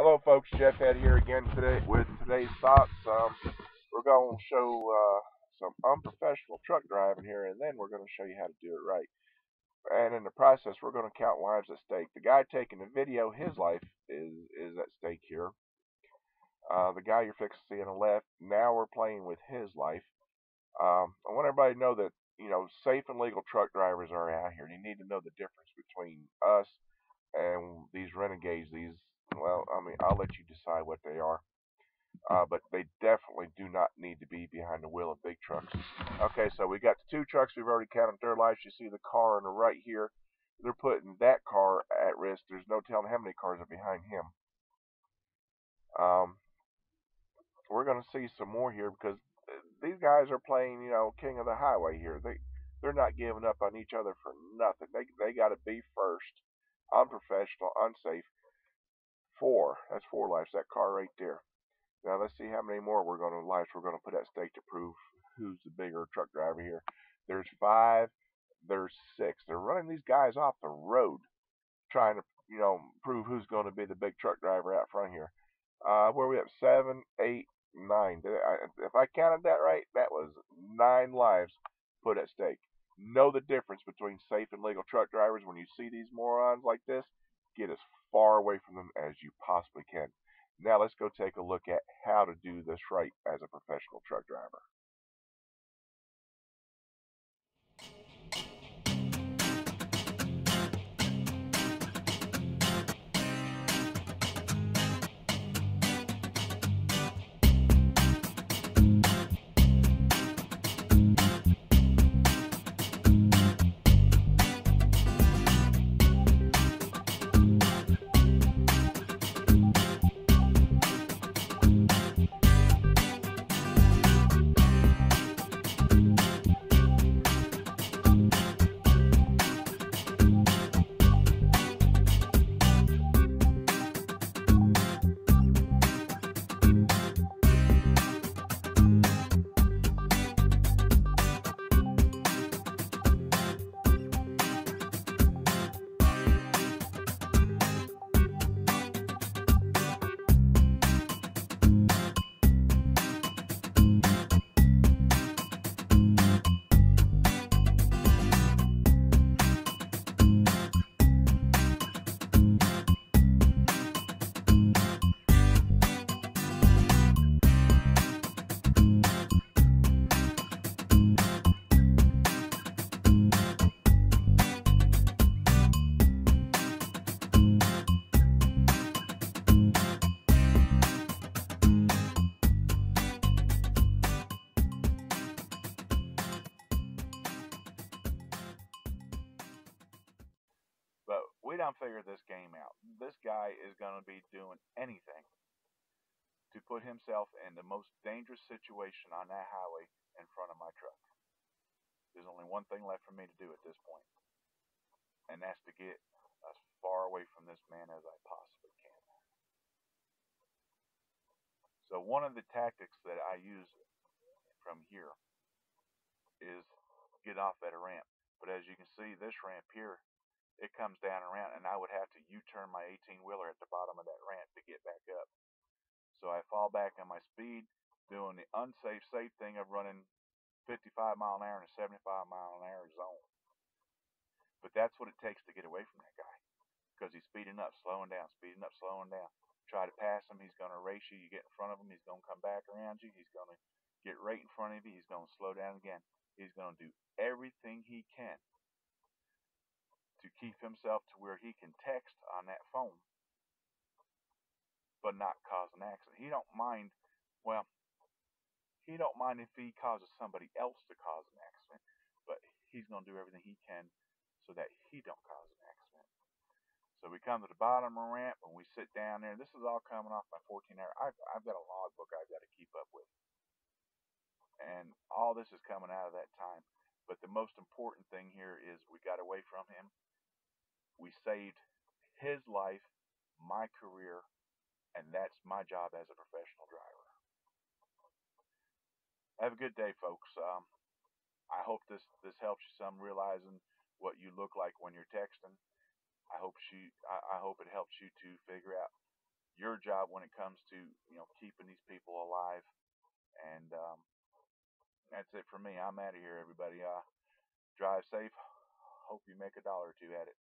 Hello, folks. Jeff Head here again today with today's thoughts. Um, we're going to show uh, some unprofessional truck driving here, and then we're going to show you how to do it right. And in the process, we're going to count lives at stake. The guy taking the video, his life is is at stake here. Uh, the guy you're fixing to see on the left, now we're playing with his life. Um, I want everybody to know that you know safe and legal truck drivers are out here. And You need to know the difference between us and these renegades, these well, I mean, I'll let you decide what they are. Uh, but they definitely do not need to be behind the wheel of big trucks. Okay, so we got the two trucks. We've already counted their lives. You see the car on the right here. They're putting that car at risk. There's no telling how many cars are behind him. Um, we're going to see some more here because these guys are playing, you know, king of the highway here. They they're not giving up on each other for nothing. They they got to be first, unprofessional, unsafe. Four. That's four lives. That car right there. Now let's see how many more we're going to lives we're going to put at stake to prove who's the bigger truck driver here. There's five. There's six. They're running these guys off the road, trying to you know prove who's going to be the big truck driver out front here. Uh, where we have seven, eight, nine. If I counted that right, that was nine lives put at stake. Know the difference between safe and legal truck drivers. When you see these morons like this, get as far away from them as you possibly can. Now let's go take a look at how to do this right as a professional truck driver. We don't figure this game out. This guy is going to be doing anything to put himself in the most dangerous situation on that highway in front of my truck. There's only one thing left for me to do at this point, and that's to get as far away from this man as I possibly can. So one of the tactics that I use from here is get off at a ramp. But as you can see, this ramp here it comes down around and I would have to U-turn my 18 wheeler at the bottom of that ramp to get back up. So I fall back on my speed, doing the unsafe safe thing of running 55 mile an hour in a 75 mile an hour zone. But that's what it takes to get away from that guy because he's speeding up, slowing down, speeding up, slowing down. Try to pass him, he's going to race you. You get in front of him, he's going to come back around you. He's going to get right in front of you. He's going to slow down again. He's going to do everything he can to keep himself to where he can text on that phone but not cause an accident. He don't mind well he don't mind if he causes somebody else to cause an accident, but he's going to do everything he can so that he don't cause an accident. So we come to the bottom of the ramp and we sit down there. This is all coming off my 14 hour. I've, I've got a logbook I've got to keep up with, and all this is coming out of that time. But the most important thing here is we got away from him we saved his life, my career, and that's my job as a professional driver. Have a good day, folks. Um, I hope this this helps you some realizing what you look like when you're texting. I hope she I, I hope it helps you to figure out your job when it comes to you know keeping these people alive. And um, that's it for me. I'm out of here, everybody. Uh, drive safe. Hope you make a dollar or two at it.